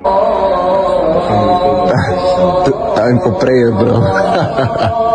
Time for prayer, bro.